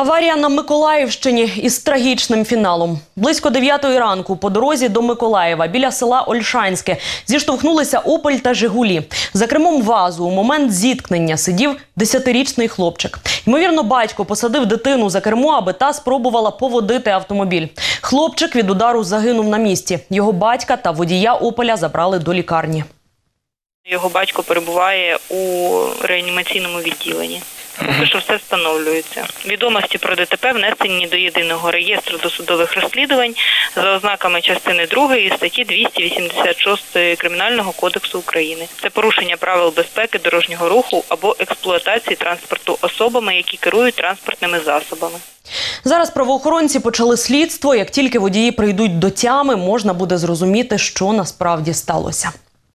Аварія на Миколаївщині із трагічним фіналом. Близько 9 ранку по дорозі до Миколаєва біля села Ольшанське зіштовхнулися Опель та Жигулі. За кермом вазу у момент зіткнення сидів 10-річний хлопчик. Ймовірно, батько посадив дитину за кермо, аби та спробувала поводити автомобіль. Хлопчик від удару загинув на місці. Його батька та водія Опеля забрали до лікарні. Його батько перебуває у реанімаційному відділенні. Поки що все встановлюється. Відомості про ДТП внесені до єдиного реєстру досудових розслідувань за ознаками частини 2 статті 286 Кримінального кодексу України. Це порушення правил безпеки дорожнього руху або експлуатації транспорту особами, які керують транспортними засобами. Зараз правоохоронці почали слідство. Як тільки водії прийдуть до тями, можна буде зрозуміти, що насправді сталося.